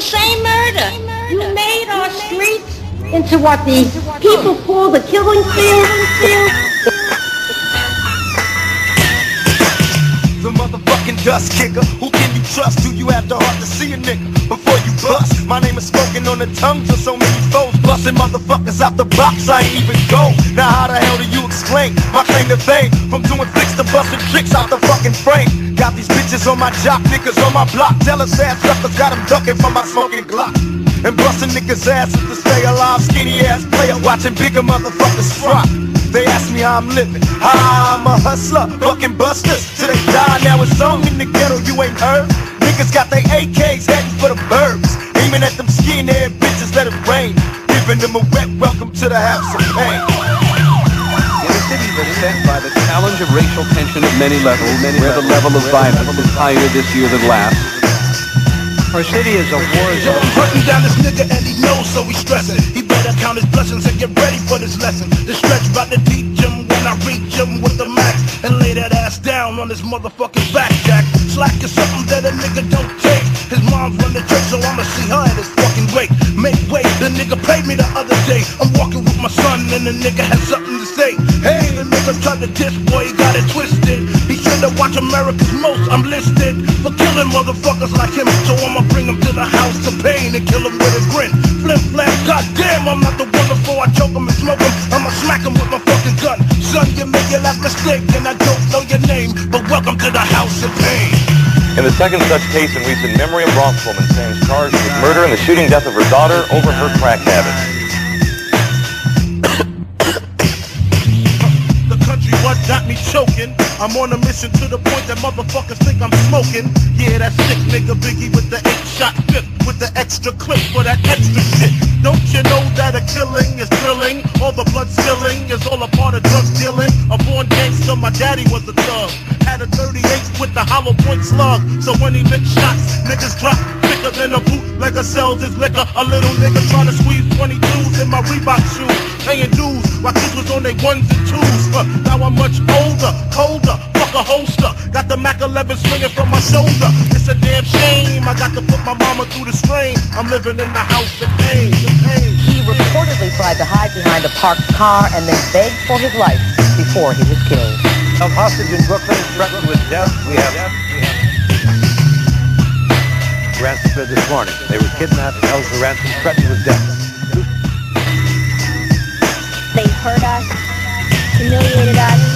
the same murder. You made our streets into what the people call the killing field. Dust kicker. Who can you trust? Do you have the heart to see a nigga before you bust? My name is spoken on the tongues of so many foes. Busting motherfuckers out the box, I ain't even go. Now how the hell do you explain my claim to fame? From doing flicks to busting tricks out the fucking frame. Got these bitches on my jock, niggas on my block. Tell us ass suckers got them ducking from my smoking Glock. And busting niggas' asses to stay alive. Skinny ass player watching bigger motherfuckers rock. They ask me how I'm living. I'm a hustler, fucking busters. Till they die, now it's on in the ghetto, you ain't heard. Niggas got their AKs heading for the burbs. Aiming at them skinhead bitches, let it rain. Giving them a wet welcome to the house of pain. City beset by the challenge of racial tension at many levels, many where the level of violence is higher this year than last, Our city is a war zone. I'm hunting down this nigga and he knows, so he's stressing. He better count his blessings and get ready for this lesson. The stretch about to teach him when I reach him with the max and lay that ass down on his motherfucking back, Jack. Slack is something that a nigga don't take. His mom's run the church, so I'ma see her at his fucking wake. Make way, the nigga played me the other day. I'm walking with my son and the nigga has something to say. Hey, the nigga tried to diss, boy, he got it twisted. He should've watched America's Most. I'm listed killing motherfuckers like him, so I'ma bring him to the house pain and kill him with a grin. Flip flap, goddamn, I'm not the one before I choke him and smoke him. I'ma smack him with my fucking gun. Son, you make your mistake, and I don't know your name, but welcome to the house of pain. In the second such case in recent memory, a Bronx woman stands charged with murder and the shooting death of her daughter over her crack habit. The country what got me choking. I'm on a mission to the point that motherfuckers think I'm smoking. Yeah, that sick nigga Biggie with the eight shot clip, with the extra clip for that extra shit. Don't you know that a killing is thrilling? All the blood spilling is all a part of drug dealing. A born gangster, my daddy was a thug. Had a 38 with the hollow point slug. So when he licked shots, niggas drop quicker than a bootlegger sells his liquor. A little nigga trying to squeeze 22s in my Reebok shoes. Paying dues while kids was on their ones and twos. Uh, now I'm much older, colder, fuck a holster. Got the Mac 11 swinging from my shoulder. It's a damn shame. I got to put my mama through the strain. I'm living in the house of pain. Pain. He reportedly tried to hide behind a parked car and then begged for his life before he was killed. Held hostage in Brooklyn, threatened with death. We have ransom this morning. They were kidnapped, held for ransom, threatened with death. They hurt us, humiliated us,